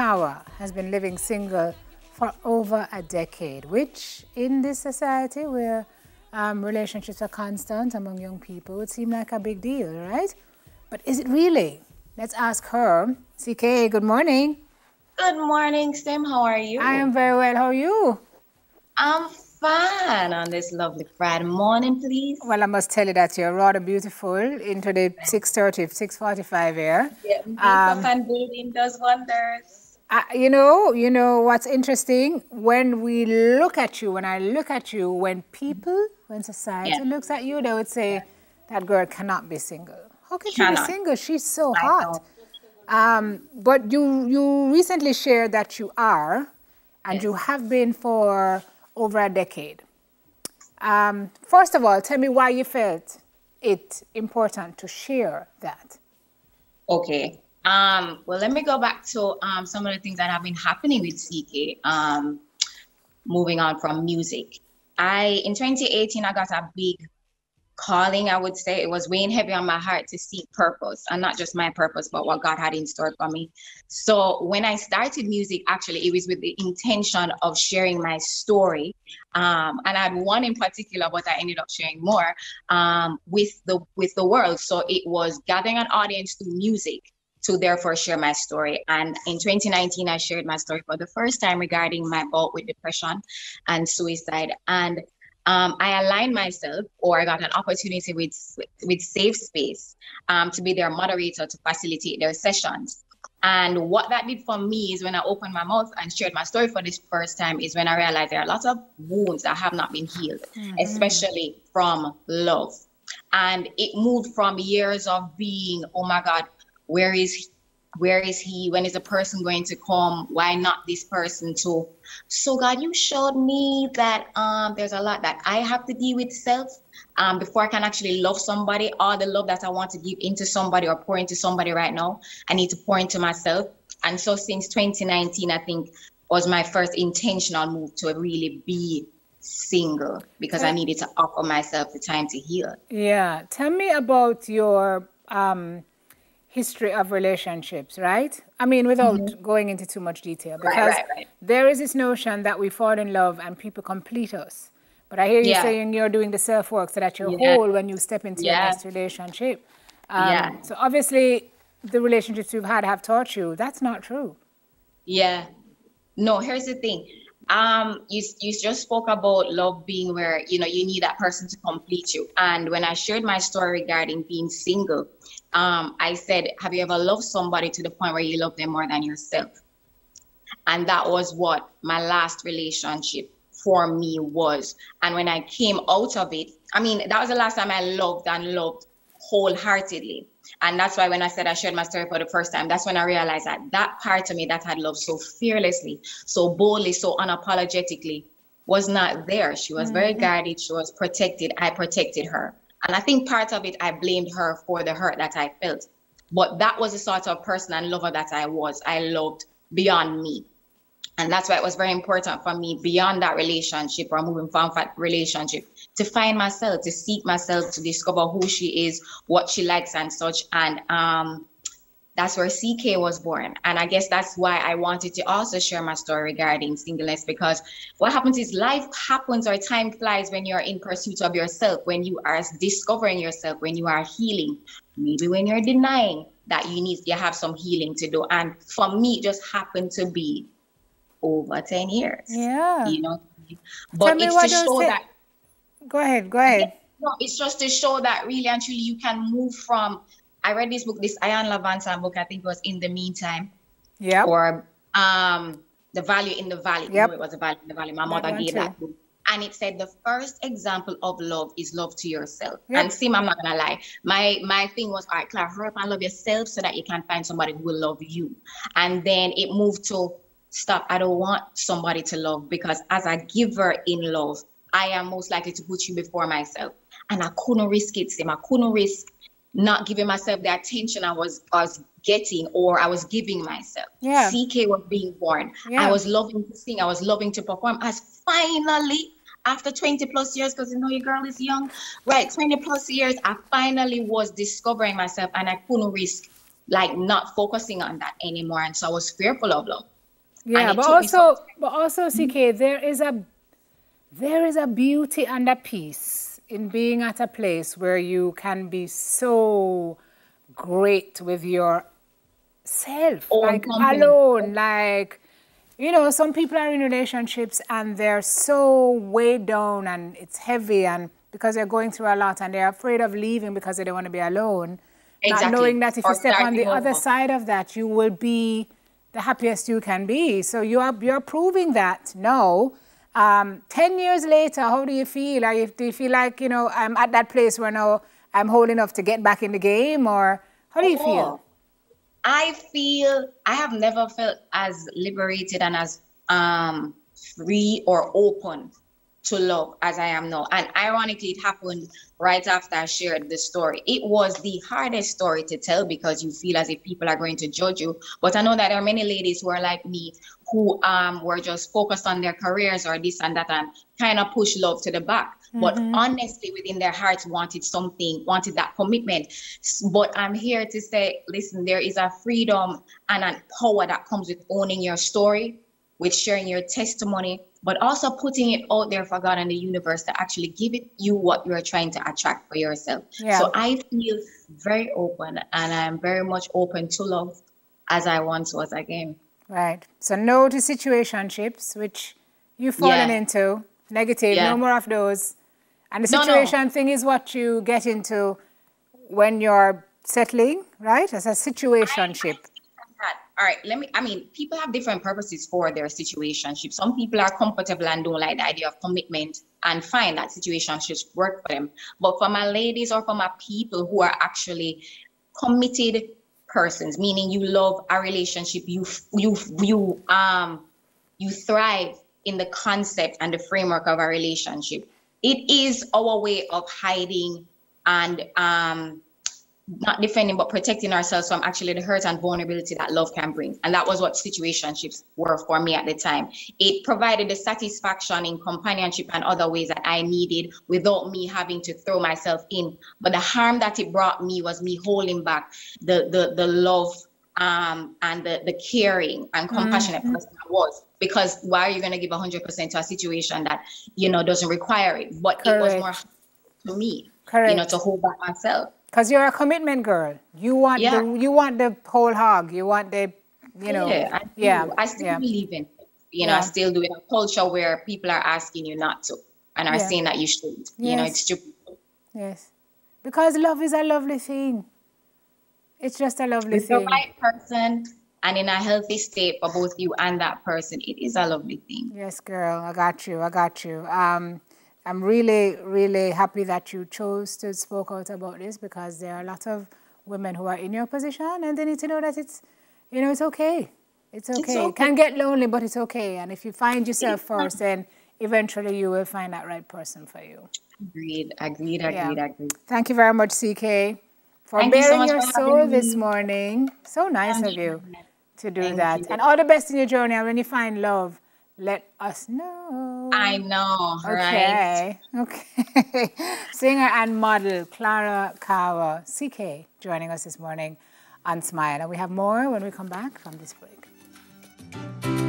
Kahwa has been living single for over a decade, which in this society where um, relationships are constant among young people would seem like a big deal, right? But is it really? Let's ask her. CK, good morning. Good morning, Sim. How are you? I am very well. How are you? I'm fine on this lovely Friday morning, please. Well, I must tell you that you're rather beautiful into the 6.30, 6.45 here. Yeah, um, and building does wonders. Uh, you know, you know what's interesting? When we look at you, when I look at you, when people, when society yeah. looks at you, they would say, yeah. that girl cannot be single. How can cannot. she be single? She's so I hot. Um, but you you recently shared that you are, and yes. you have been for over a decade. Um, first of all, tell me why you felt it important to share that. Okay. Um, well, let me go back to um, some of the things that have been happening with CK. Um, moving on from music, I in 2018 I got a big calling, I would say. It was weighing heavy on my heart to seek purpose and not just my purpose, but what God had in store for me. So when I started music, actually, it was with the intention of sharing my story. Um, and I had one in particular, but I ended up sharing more um, with the with the world. So it was gathering an audience through music to therefore share my story. And in 2019, I shared my story for the first time regarding my bout with depression and suicide. And um, I aligned myself or I got an opportunity with with Safe Space um, to be their moderator to facilitate their sessions. And what that did for me is when I opened my mouth and shared my story for this first time is when I realized there are lots of wounds that have not been healed, mm-hmm. especially from love. And it moved from years of being, oh my God, where is where is he? When is a person going to come? Why not this person too? So god you showed me that um there's a lot that i have to deal with self um before i can actually love somebody all the love that i want to give into somebody or pour into somebody right now. I need to pour into myself. And so since 2019 i think was my first intentional move to really be single because i needed to offer myself the time to heal. Yeah tell me about your um history of relationships, right? I mean, without mm-hmm. going into too much detail, because right, right, right. there is this notion that we fall in love and people complete us. But I hear you yeah. saying you're doing the self work so that you're yeah. whole when you step into yeah. your next relationship. Um, yeah. So obviously, the relationships you've had have taught you that's not true. Yeah. No, here's the thing. Um, you you just spoke about love being where you know you need that person to complete you. And when I shared my story regarding being single, um, I said, Have you ever loved somebody to the point where you love them more than yourself? And that was what my last relationship for me was. And when I came out of it, I mean, that was the last time I loved and loved wholeheartedly. And that's why when I said I shared my story for the first time, that's when I realized that that part of me that had loved so fearlessly, so boldly, so unapologetically was not there. She was mm-hmm. very guarded, she was protected. I protected her. And I think part of it, I blamed her for the hurt that I felt. But that was the sort of person and lover that I was. I loved beyond me. And that's why it was very important for me beyond that relationship or moving from that relationship to find myself, to seek myself, to discover who she is, what she likes and such. And um, that's where CK was born. And I guess that's why I wanted to also share my story regarding singleness because what happens is life happens or time flies when you're in pursuit of yourself, when you are discovering yourself, when you are healing, maybe when you're denying that you need you have some healing to do. And for me, it just happened to be over 10 years. Yeah. You know, but it's to show that. Go ahead, go ahead. No, it's just to show that really and truly you can move from I read this book, this Iyanla Vanzant book, I think it was In the Meantime. Yeah. Or um The Value in the Valley. Yep. it was a value in the valley. My mother gave too. that book. And it said the first example of love is love to yourself. Yep. And Sim, I'm not gonna lie. My my thing was, all right, Claire, hurry up and love yourself so that you can find somebody who will love you. And then it moved to stop. I don't want somebody to love because as a giver in love, I am most likely to put you before myself. And I couldn't risk it, Sim. I couldn't risk not giving myself the attention I was I was getting or I was giving myself. Yeah. CK was being born. Yeah. I was loving to sing. I was loving to perform. As finally, after 20 plus years, because you know your girl is young, right? 20 plus years, I finally was discovering myself and I couldn't risk like not focusing on that anymore. And so I was fearful of love. Yeah, but also, but also, CK, there is a there is a beauty and a peace in being at a place where you can be so great with your self, oh, like alone, like you know, some people are in relationships and they're so weighed down and it's heavy and because they're going through a lot and they're afraid of leaving because they don't want to be alone. Exactly. Not knowing that if or you step on the over. other side of that, you will be the happiest you can be. So you are you're proving that no. Um, Ten years later, how do you feel? Are you, do you feel like you know I'm at that place where now I'm holding enough to get back in the game, or how do you oh, feel? I feel I have never felt as liberated and as um, free or open to love as I am now. And ironically, it happened right after I shared the story. It was the hardest story to tell because you feel as if people are going to judge you. But I know that there are many ladies who are like me who um, were just focused on their careers or this and that and kind of push love to the back. Mm-hmm. But honestly, within their hearts, wanted something, wanted that commitment. But I'm here to say, listen, there is a freedom and a power that comes with owning your story, with sharing your testimony, but also putting it out there for God and the universe to actually give it you what you're trying to attract for yourself. Yeah. So I feel very open and I'm very much open to love as I once was again. Right. So no to situationships, which you've fallen yeah. into. Negative, yeah. no more of those. And the situation no, no. thing is what you get into when you're settling, right? As a situationship. All right, let me. I mean, people have different purposes for their situationship. Some people are comfortable and don't like the idea of commitment and find that situationships work for them. But for my ladies or for my people who are actually committed persons, meaning you love a relationship, you you you um you thrive in the concept and the framework of a relationship it is our way of hiding and um, not defending but protecting ourselves from actually the hurt and vulnerability that love can bring and that was what situationships were for me at the time it provided the satisfaction in companionship and other ways that i needed without me having to throw myself in but the harm that it brought me was me holding back the the, the love um, and the, the caring and compassionate mm-hmm. person I was. Because why are you going to give 100% to a situation that, you know, doesn't require it? But Correct. it was more to me, Correct. you know, to hold back myself. Because you're a commitment girl. You want yeah. the you want the whole hog. You want the, you know, yeah. I, yeah. I still yeah. believe in, you know. I still do it. A culture where people are asking you not to and are saying that you should. Yes. You know, it's stupid. Yes, because love is a lovely thing. It's just a lovely With thing. the right person and in a healthy state for both you and that person, it is a lovely thing. Yes, girl, I got you. I got you. Um, I'm really, really happy that you chose to spoke out about this because there are a lot of women who are in your position and they need to know that it's, you know, it's okay. It's okay. It's okay. It can get lonely, but it's okay. And if you find yourself first, then eventually you will find that right person for you. Agreed, agreed, agreed, yeah. agreed. Thank you very much, CK for Thank bearing you so your soul this morning. So nice Thank of you to do Thank that. You. And all the best in your journey. And when you find love, let us know. I know, okay. right? Okay. Singer and model Clara Kahwa, CK, joining us this morning on Smile. And we have more when we come back from this break.